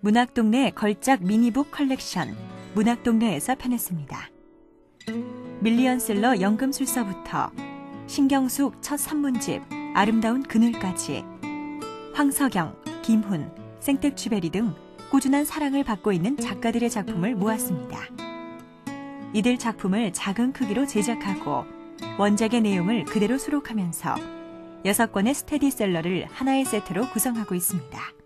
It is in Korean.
문학동네 걸작 미니북 컬렉션 문학동네에서 펴냈습니다. 밀리언셀러 연금술사부터 신경숙 첫 산문집 아름다운 그늘까지 황석영, 김훈, 생텍쥐베리 등 꾸준한 사랑을 받고 있는 작가들의 작품을 모았습니다. 이들 작품을 작은 크기로 제작하고 원작의 내용을 그대로 수록하면서 6권의 스테디셀러를 하나의 세트로 구성하고 있습니다.